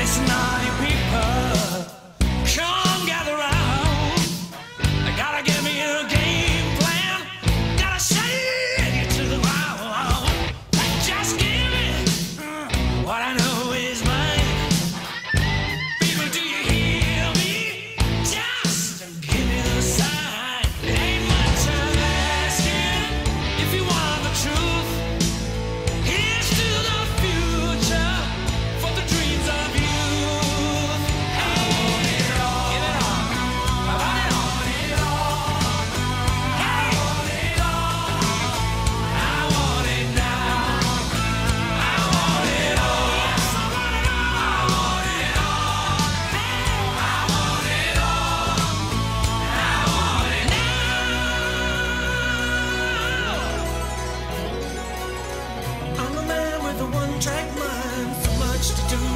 Listen, all people, come gather round. I gotta get me a the one track mind, so much to do.